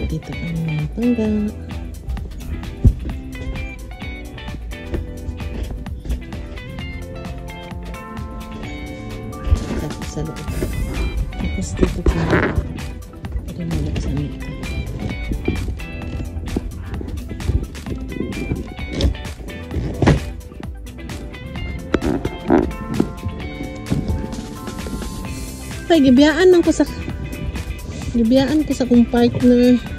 Dito kami mga pangga. Tapos sa loob. Tapos dito po. Ito na lang sa Amerika. Tay, gibiyaan lang ko sa gibiyaan ko sa kong partner.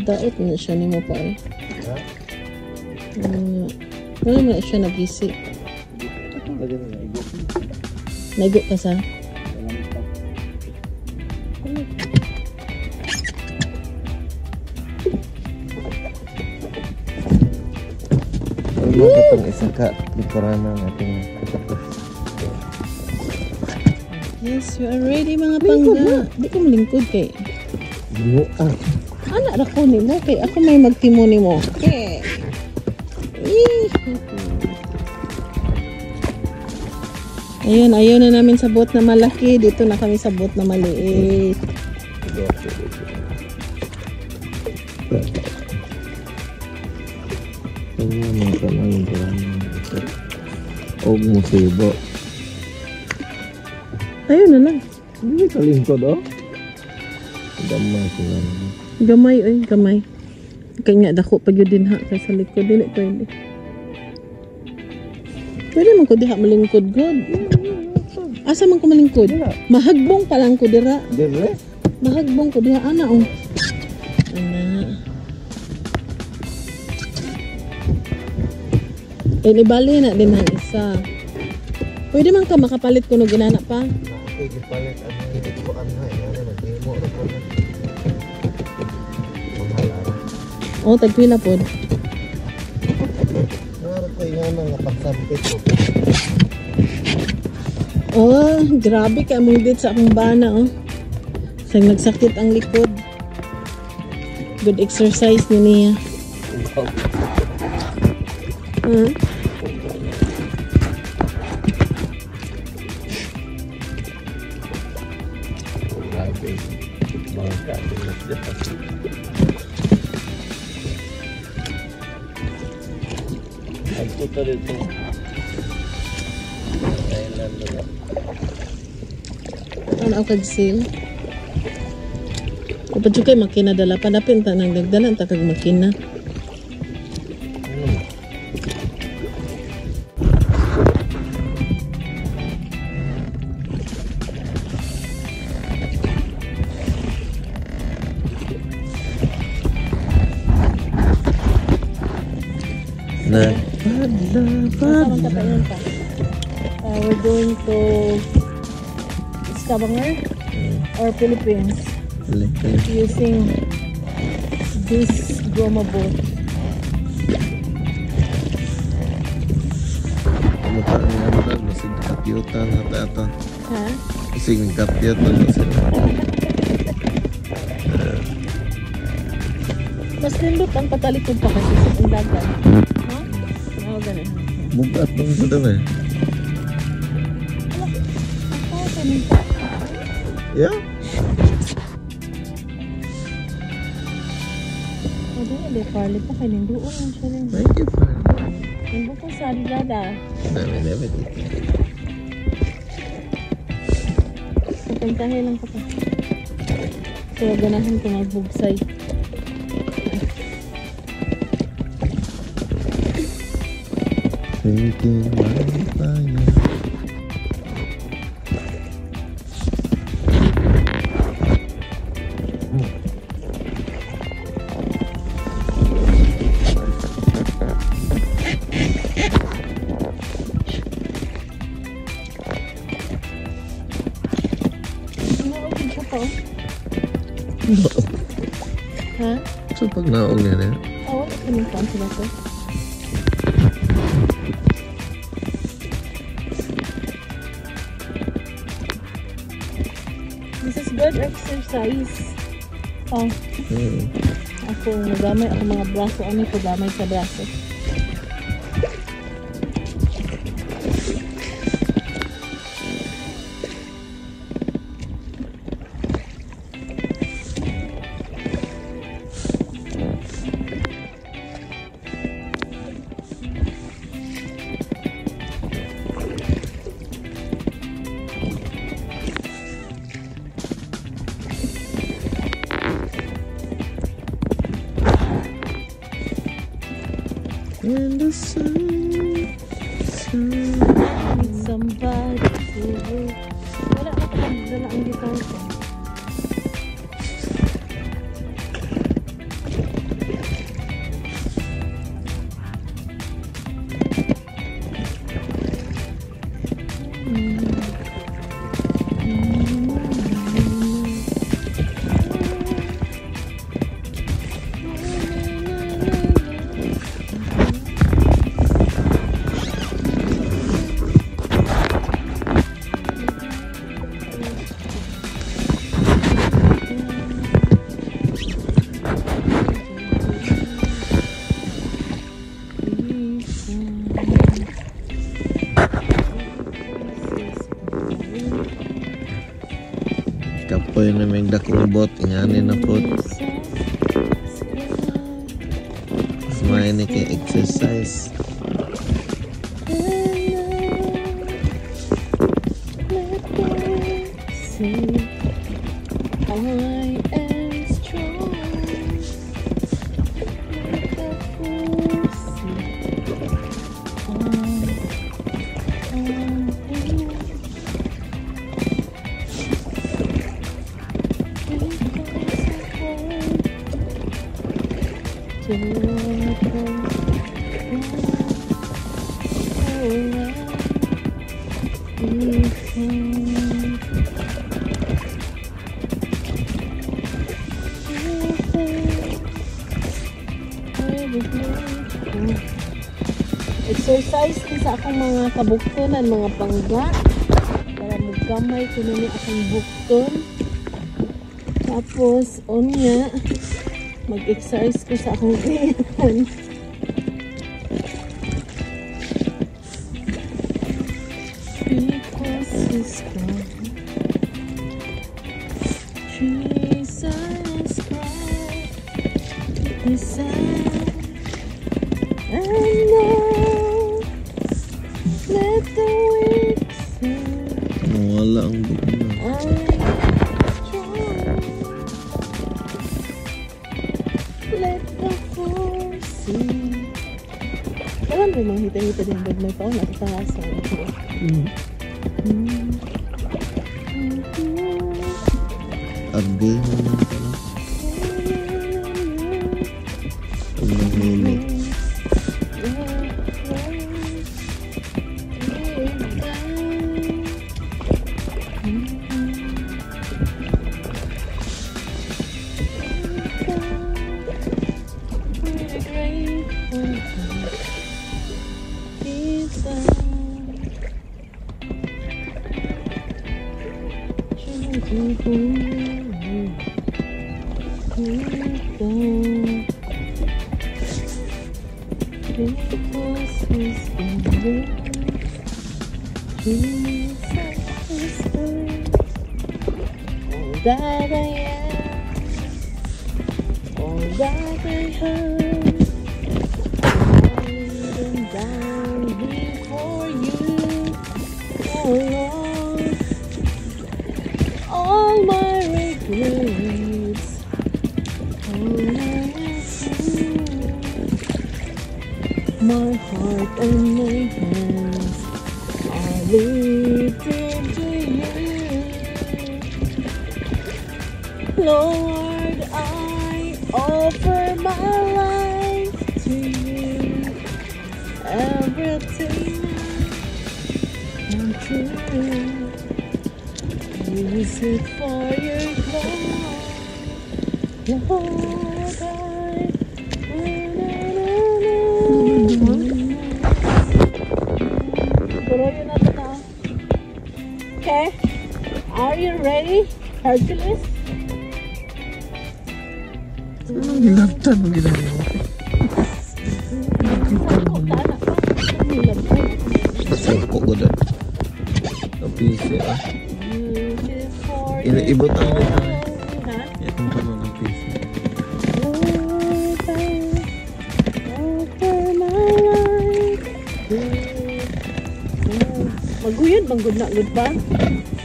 Daot na siya ni mo pa eh. Uh, wala na siya nag-isip. Naigo ka sa? Ang mga katong isa ka likuran ng ating. Yes, you are ready mga pangga. Di ko malingkod kay. Anak ra ko nimo kay ako may magtimo nimo. Okay. Ayun, ayaw na namin sa boat na malaki. Dito na kami sa boat na maliit. Ang mga kanang likuran ng Og musibo. Ayun na lang. Hindi kalingkod oh. Gamay sila. Gamay, ay, gamay. Kaya nga, dako pa din ha. Kaya sa likod, dili pwede. Pwede man ko diha malingkod, God. Asa man ko malingkod? Mahagbong pa lang ko dira. Dire. Mahagbong ko diha, ana, oh. Ana. Eh, ibali na din ang isa. Pwede man ka makapalit ko no ginana pa. Ako gipalit ang hindi ko ano eh. Ano nagdemo ra ko Oh, tagpila pod. Naro ko yung nga pagsampit ko. Oh, grabe ka dit sa akong bana, oh. Sa nagsakit ang likod. Good exercise ni niya. Ha? Nagpunta dito. Thailand na. Ano ako kag-seal? Kapag yung kay makina dala pa, dapin ta nang dagdalan ta kag makina. Uh, we're going to Stavanger or Philippines using this Goma boat. Ano ang ano? Masig kapyutan. Ha? Masig kapyutan. Mas nindot ang patalikod pa kasi sa dagat. Ha? Oo, ganun. Bugat bang sa dami? Yeah. Di, di, parli pa kay Ninduo. Ang siya rin. Thank you for Ninduo ko sa Adigada. Dami na ba dito? Papuntahe lang ko pa. So, ganahan ko magbugsay. Thinking my fire. Ha? So pag naong niya na, Oh, wala ka ng fan sila to. This is good exercise. Oh, hmm. ako nagamay ako mga braso. Ano ko gamay sa braso? Kisses. Kapoy na may dakong bot, inganin na po. Kumain ni exercise. Exercise ko sa akong mga kabuktonan, mga pangga. Para magkamay ko na akong bukton. Tapos, on nga, mag-exercise ko sa akong. Because. Jesus Christ, beside. I. Let hita-hita din bag may paon at ang ako. Hmm. Abi mo that I am, all that I have, Lord, I offer my life to you. Everything I'm true. Use it for your natin na. Okay. Are you ready, Hercules? Anong gilabtan mo ginagawa mo? Sangko ko doon. Ang pisi ah. Ina- ibutang mo ito. Ha? Itong tanong ng pisi. Maguyod, bang good na good ba?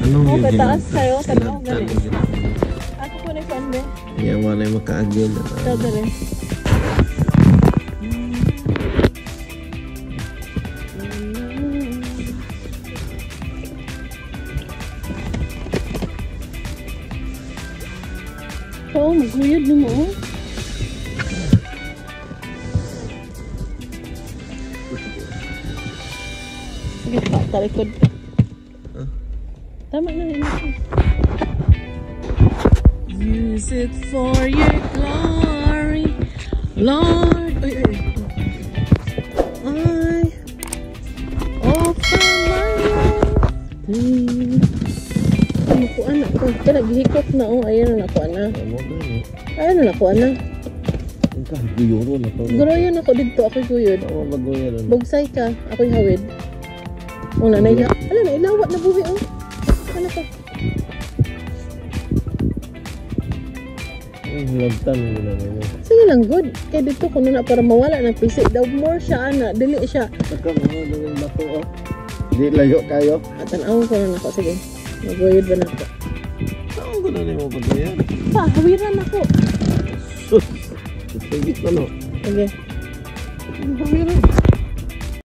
Anong Oh, yung pataas ginagawa? kayo, tanaw, Gilabtan sande. Yan, wala yung makaagil. ah. Ito rin. Oo, maguyod na mo. oh. Sige it for your glory, Lord. Uy, uy. I offer my life. Ano ko anak ko? Kaya naghihikot na oh. Ayan na ako anak. Ayan na ako anak. Ang kahiguyuro na to. Guroyan ako dito. Ako guyod. Ba guya ron? Bugsay ka. Ako'y hawid. O nanay na. Ala na, ilawat na buhi oh. Ang gilabtan mo ginagawa. Sige lang, good. Kaya dito kung na para mawala ng pisi. Daw more siya, ana. Dili siya. Saka mga doon bato oh. Di layo kayo. At tanawin ko na ako. Sige. Maguyod ba na ako? Saan ko na ni mo ba yan? Pa, hawiran ako. Sus! Sige ko no. Sige. Hawiran.